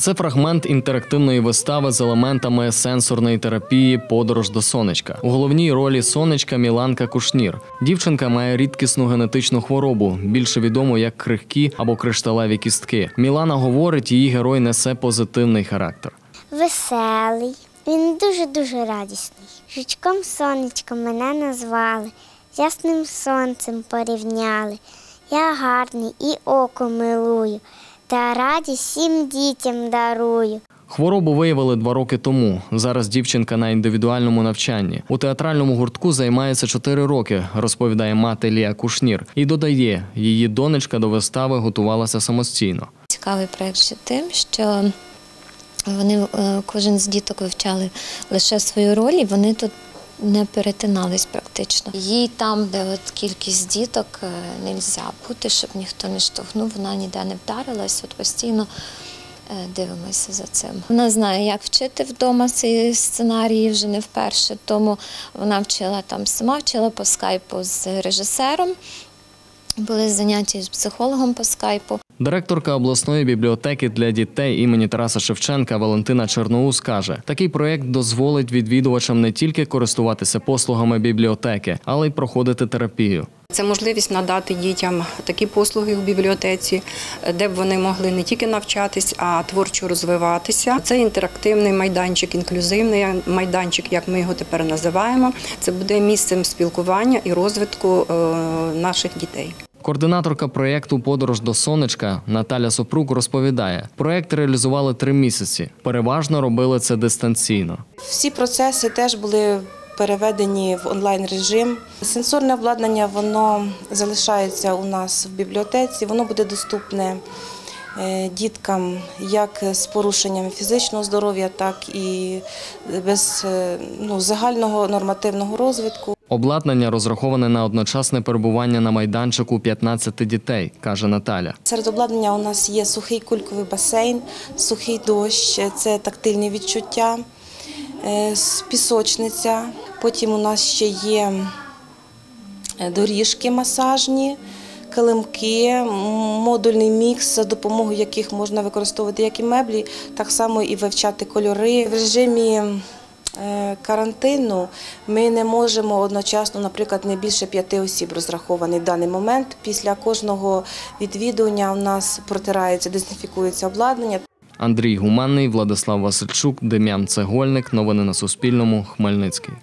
Це фрагмент інтерактивної вистави з елементами сенсорної терапії Подорож до сонечка. У головній ролі сонечка Міланка Кушнір. Дівчинка має рідкісну генетичну хворобу, більше відому як крихкі або кришталеві кістки. Мілана говорить, її герой несе позитивний характер. веселий. Він дуже-дуже радісний. Жучком сонечком мене назвали, ясним сонцем порівняли. Я гарний і око милую, та радість всім дітям дарую. Хворобу виявили два роки тому. Зараз дівчинка на індивідуальному навчанні. У театральному гуртку займається чотири роки, розповідає мати Лія Кушнір. І додає, її донечка до вистави готувалася самостійно. Цікавий проєкт ще тим, що вони е, кожен з діток вивчали лише свою роль, і вони тут не перетинались практично. Їй там, де от кількість діток, не можна бути, щоб ніхто не штовхнув, вона ніде не вдарилась, от постійно е, дивимося за цим. Вона знає, як вчити вдома ці сценарії вже не вперше, тому вона вчила там сама, вчила по скайпу з режисером. Були заняття з психологом по скайпу. Директорка обласної бібліотеки для дітей імені Тараса Шевченка Валентина Черноус каже, такий проєкт дозволить відвідувачам не тільки користуватися послугами бібліотеки, але й проходити терапію. Це можливість надати дітям такі послуги у бібліотеці, де б вони могли не тільки навчатись, а творчо розвиватися. Це інтерактивний майданчик, інклюзивний майданчик, як ми його тепер називаємо. Це буде місцем спілкування і розвитку е, наших дітей. Координаторка проєкту Подорож до сонечка Наталя Сопрук розповідає, проєкт реалізували три місяці. Переважно робили це дистанційно. Всі процеси теж були переведені в онлайн режим. Сенсорне обладнання воно залишається у нас в бібліотеці, воно буде доступне е, діткам як з порушеннями фізичного здоров'я, так і без е, ну, загального нормативного розвитку. Обладнання розраховане на одночасне перебування на майданчику 15 дітей, каже Наталя. Серед обладнання у нас є сухий кульковий басейн, сухий дощ, це тактильні відчуття, е, пісочниця. Потім у нас ще є е, доріжки масажні, килимки, модульний мікс, за допомогою яких можна використовувати як і меблі, так само і вивчати кольори. В режимі е, карантину ми не можемо одночасно, наприклад, не більше п'яти осіб розрахований в даний момент. Після кожного відвідування у нас протирається, дезінфікується обладнання. Андрій Гуманний, Владислав Васильчук, Дем'ян Цегольник. Новини на Суспільному. Хмельницький.